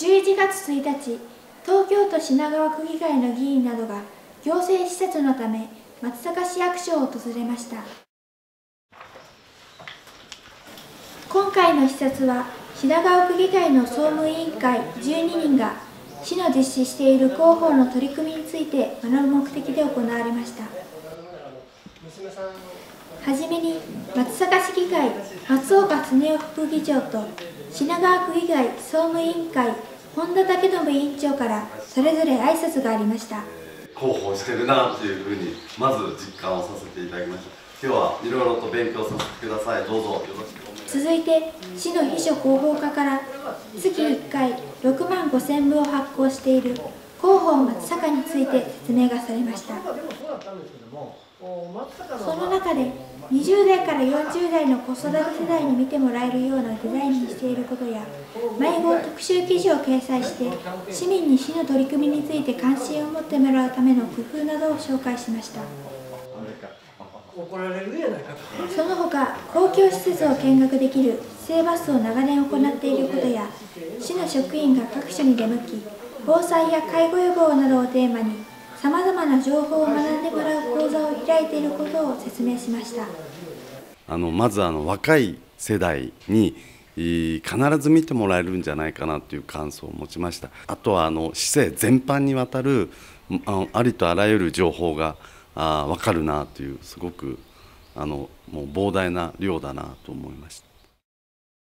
11月1日東京都品川区議会の議員などが行政視察のため松阪市役所を訪れました。今回の視察は品川区議会の総務委員会12人が市の実施している広報の取り組みについて学ぶ目的で行われました。はじめに松阪市議会松岡恒夫副議長と品川区議会総務委員会本田武信委員長からそれぞれ挨拶がありました。広報してるなっていうふうにまず実感をさせていただきました。今日はいろいろと勉強させてください。どうぞ。よろしくお願いします。続いて市の秘書広報課から月1回6万5千部を発行している広報松阪について説明がされましたその中で20代から40代の子育て世代に見てもらえるようなデザインにしていることや迷子特集記事を掲載して市民に市の取り組みについて関心を持ってもらうための工夫などを紹介しました。その他公共施設を見学できる市政バスを長年行っていることや市の職員が各所に出向き防災や介護予防などをテーマにさまざまな情報を学んでもらう講座を開いていることを説明しましたあのまずあの若い世代に必ず見てもらえるんじゃないかなという感想を持ちましたあとはあの市政全般にわたるあありとあらゆる情報があ分かるなというすごくあのもう膨大な量だなと思いました。